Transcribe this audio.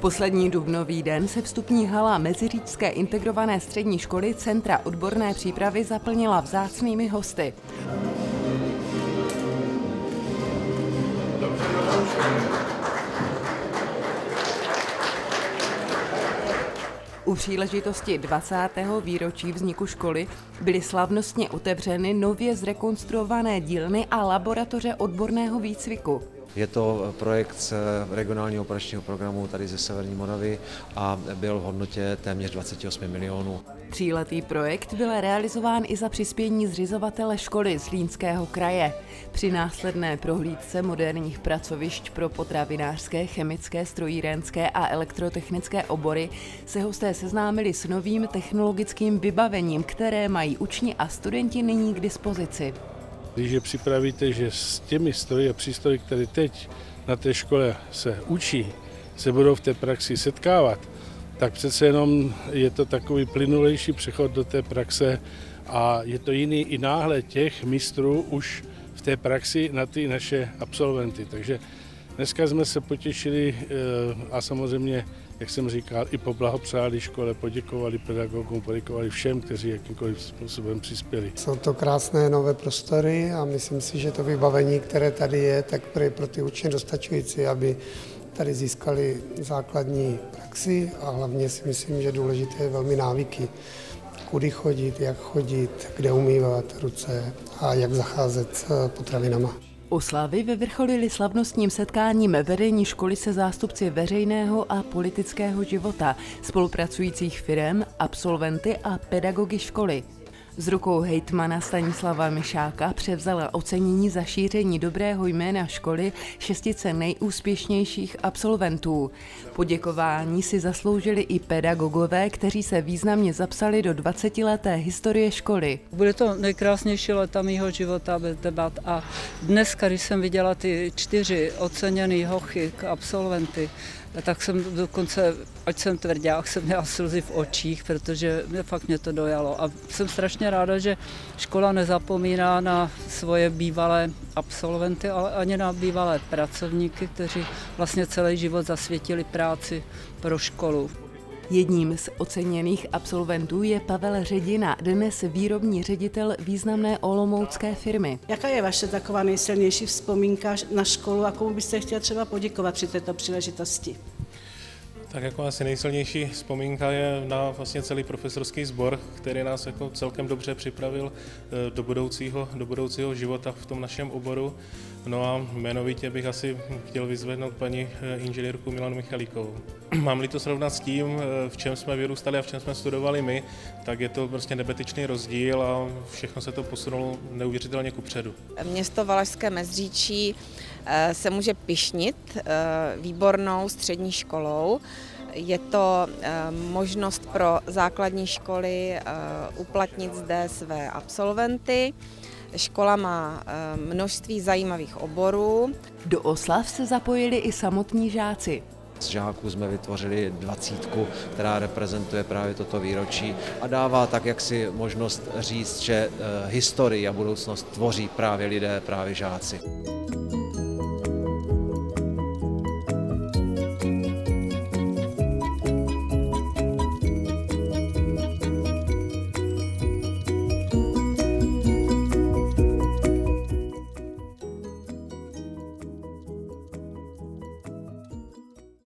Poslední dubnový den se vstupní hala Meziříčské integrované střední školy Centra odborné přípravy zaplnila vzácnými hosty. U příležitosti 20. výročí vzniku školy byly slavnostně otevřeny nově zrekonstruované dílny a laboratoře odborného výcviku. Je to projekt z regionálního operačního programu tady ze Severní Moravy a byl v hodnotě téměř 28 milionů. Tříletý projekt byl realizován i za přispění zřizovatele školy z Línského kraje. Při následné prohlídce moderních pracovišť pro potravinářské, chemické, strojírenské a elektrotechnické obory se hosté seznámili s novým technologickým vybavením, které mají uční a studenti nyní k dispozici. Když je připravíte, že s těmi stroji a přístroji, které teď na té škole se učí, se budou v té praxi setkávat, tak přece jenom je to takový plynulejší přechod do té praxe a je to jiný i náhled těch mistrů už v té praxi na ty naše absolventy. Takže dneska jsme se potěšili eh, a samozřejmě jak jsem říkal, i poblahopřáli škole, poděkovali pedagogům, poděkovali všem, kteří jakýmkoliv způsobem přispěli. Jsou to krásné nové prostory a myslím si, že to vybavení, které tady je, tak pro ty učně dostačující, aby tady získali základní praxi a hlavně si myslím, že důležité je velmi návyky. Kudy chodit, jak chodit, kde umývat ruce a jak zacházet s potravinama. Oslavy vyvrcholily slavnostním setkáním vedení školy se zástupci veřejného a politického života, spolupracujících firem, absolventy a pedagogy školy. Z rukou hejtmana Stanislava Mišáka převzala ocenění za šíření dobrého jména školy šestice nejúspěšnějších absolventů. Poděkování si zasloužili i pedagogové, kteří se významně zapsali do 20-leté historie školy. Bude to nejkrásnější leta mého života bez debat a dneska, když jsem viděla ty čtyři oceněné hochy, absolventy, tak jsem dokonce, ať jsem tvrdá, jsem měla slzy v očích, protože mě fakt mě to dojalo. A jsem strašně ráda, že škola nezapomíná na svoje bývalé absolventy, ale ani na bývalé pracovníky, kteří vlastně celý život zasvětili práci pro školu. Jedním z oceněných absolventů je Pavel Ředina, dnes výrobní ředitel významné olomoucké firmy. Jaká je vaše taková nejsilnější vzpomínka na školu a komu byste chtěla třeba poděkovat při této příležitosti? Tak jako asi nejsilnější vzpomínka je na vlastně celý profesorský sbor, který nás jako celkem dobře připravil eh, do budoucího, do budoucího života v tom našem oboru. No a jmenovitě bych asi chtěl vyzvednout paní eh, inženýrku Milanu Michalíkovou. Mám-li to srovnat s tím, eh, v čem jsme vyrůstali a v čem jsme studovali my, tak je to prostě nebetičný rozdíl a všechno se to posunulo neuvěřitelně kupředu. Město Valašské Mezříčí eh, se může pišnit výbornou střední školou. Je to možnost pro základní školy uplatnit zde své absolventy. Škola má eh, množství zajímavých oborů. Do oslav se zapojili i samotní žáci. Z žáků jsme vytvořili dvacítku, která reprezentuje právě toto výročí a dává tak jak si možnost říct, že eh, historii a budoucnost tvoří právě lidé, právě žáci.